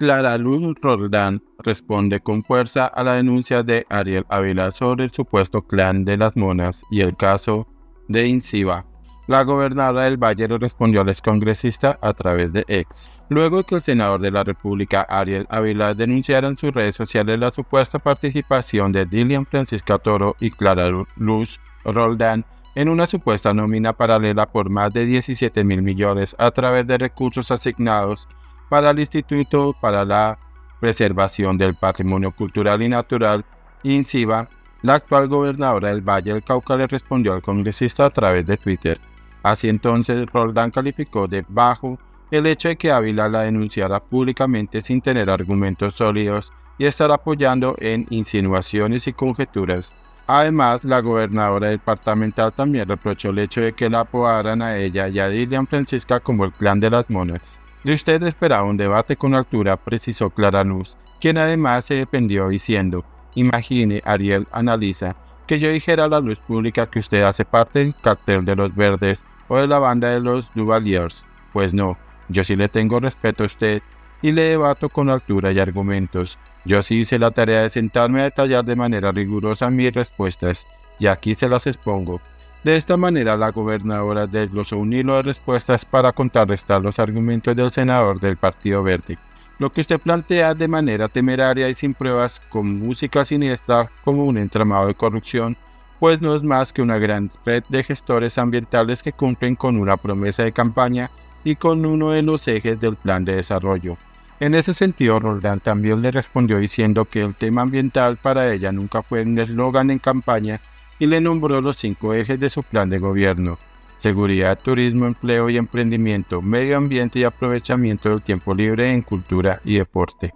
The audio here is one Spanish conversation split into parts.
Clara Luz Roldán responde con fuerza a la denuncia de Ariel Ávila sobre el supuesto clan de las monas y el caso de Inciba. La gobernadora del Valle respondió al excongresista a través de ex. Luego que el senador de la República, Ariel Ávila, denunciara en sus redes sociales la supuesta participación de Dilian Francisca Toro y Clara Luz Roldán en una supuesta nómina paralela por más de 17 mil millones a través de recursos asignados para el Instituto para la Preservación del Patrimonio Cultural y Natural, INCIBA, la actual gobernadora del Valle del Cauca le respondió al congresista a través de Twitter. Así entonces, Roldán calificó de bajo el hecho de que Ávila la denunciara públicamente sin tener argumentos sólidos y estar apoyando en insinuaciones y conjeturas. Además, la gobernadora departamental también reprochó el hecho de que la apodaran a ella y a Dilian Francisca como el clan de las monas. De usted esperaba un debate con altura, precisó Clara Luz, quien además se defendió diciendo, imagine, Ariel analiza, que yo dijera a la luz pública que usted hace parte del cartel de los verdes o de la banda de los Duvaliers. Pues no, yo sí le tengo respeto a usted y le debato con altura y argumentos. Yo sí hice la tarea de sentarme a detallar de manera rigurosa mis respuestas y aquí se las expongo. De esta manera, la gobernadora desglosó un hilo de respuestas para contrarrestar los argumentos del senador del Partido Verde. Lo que usted plantea de manera temeraria y sin pruebas, con música siniestra como un entramado de corrupción, pues no es más que una gran red de gestores ambientales que cumplen con una promesa de campaña y con uno de los ejes del plan de desarrollo. En ese sentido, Roldán también le respondió diciendo que el tema ambiental para ella nunca fue un eslogan en campaña y le nombró los cinco ejes de su plan de gobierno. Seguridad, turismo, empleo y emprendimiento, medio ambiente y aprovechamiento del tiempo libre en cultura y deporte.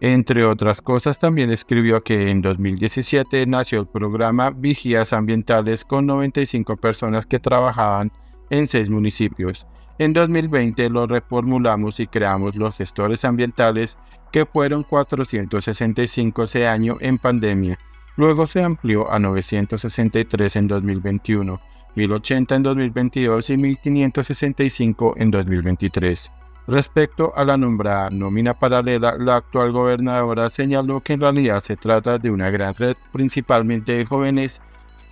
Entre otras cosas, también escribió que en 2017 nació el programa Vigías Ambientales con 95 personas que trabajaban en seis municipios. En 2020 lo reformulamos y creamos los gestores ambientales que fueron 465 ese año en pandemia Luego se amplió a 963 en 2021, 1080 en 2022 y 1565 en 2023. Respecto a la nombrada nómina paralela, la actual gobernadora señaló que en realidad se trata de una gran red principalmente de jóvenes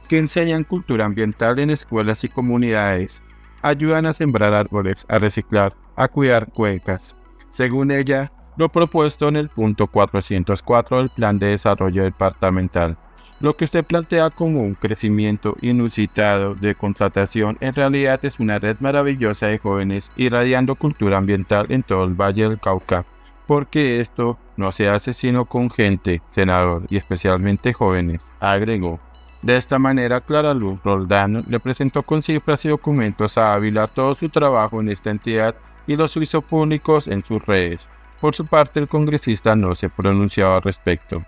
que enseñan cultura ambiental en escuelas y comunidades, ayudan a sembrar árboles, a reciclar, a cuidar cuencas. Según ella, lo propuesto en el punto 404 del Plan de Desarrollo Departamental. Lo que usted plantea como un crecimiento inusitado de contratación en realidad es una red maravillosa de jóvenes irradiando cultura ambiental en todo el Valle del Cauca, porque esto no se hace sino con gente, senador, y especialmente jóvenes, agregó. De esta manera, Clara Luz Roldán le presentó con cifras y documentos a Ávila todo su trabajo en esta entidad y los hizo públicos en sus redes. Por su parte, el congresista no se pronunció al respecto.